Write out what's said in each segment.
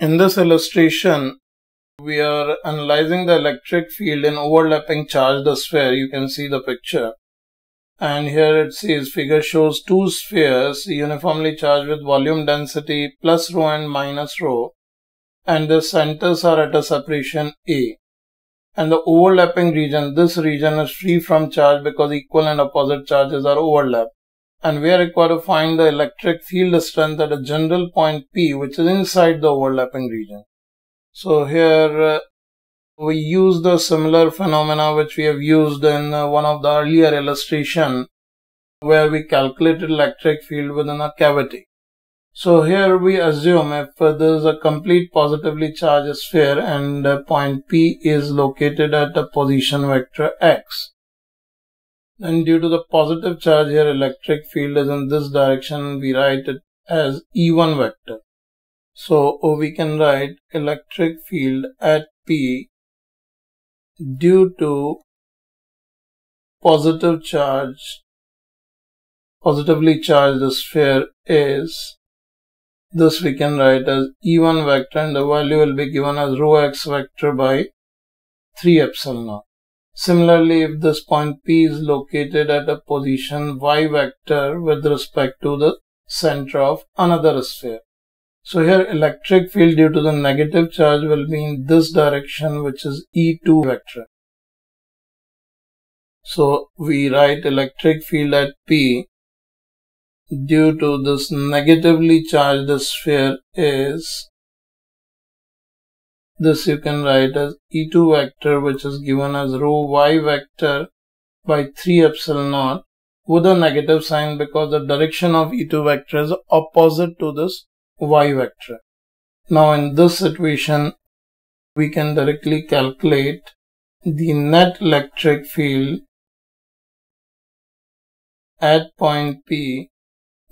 In this illustration, we are analyzing the electric field in overlapping charged sphere. You can see the picture. And here it says figure shows two spheres uniformly charged with volume density plus rho and minus rho. And the centers are at a separation A. And the overlapping region, this region is free from charge because equal and opposite charges are overlapped and we are required to find the electric field strength at a general point P which is inside the overlapping region. So here uh, we use the similar phenomena which we have used in uh, one of the earlier illustration where we calculated electric field within a cavity. So here we assume if uh, there is a complete positively charged sphere and uh, point P is located at a position vector x and due to the positive charge here electric field is in this direction we write it as E1 vector. So oh, we can write electric field at P due to positive charge positively charged sphere is this we can write as E1 vector and the value will be given as rho x vector by 3 epsilon naught. Similarly, if this point P is located at a position y vector with respect to the center of another sphere. So here electric field due to the negative charge will be in this direction which is E2 vector. So we write electric field at P due to this negatively charged sphere is this you can write as E2 vector which is given as rho y vector by 3 epsilon naught with a negative sign because the direction of E2 vector is opposite to this y vector. Now in this situation we can directly calculate the net electric field at point P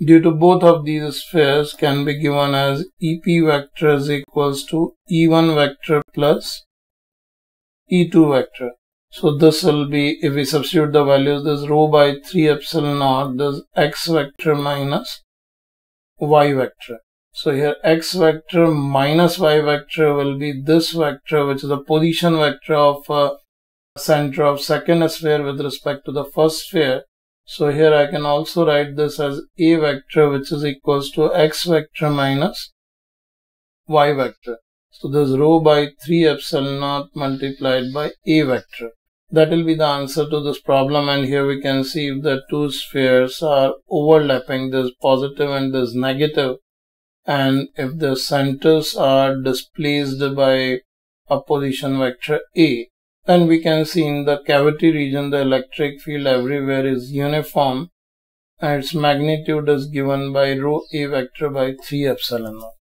due to both of these spheres can be given as EP vector is equals to E1 vector plus E2 vector. So this will be, if we substitute the values, this rho by 3 epsilon naught, this x vector minus y vector. So here x vector minus y vector will be this vector, which is the position vector of uh, center of second sphere with respect to the first sphere. So here I can also write this as a vector which is equals to x vector minus y vector. So this rho by 3 epsilon naught multiplied by a vector. That will be the answer to this problem and here we can see if the two spheres are overlapping this positive and this negative and if the centers are displaced by a position vector a then we can see in the cavity region the electric field everywhere is uniform and its magnitude is given by rho a vector by 3 epsilon naught.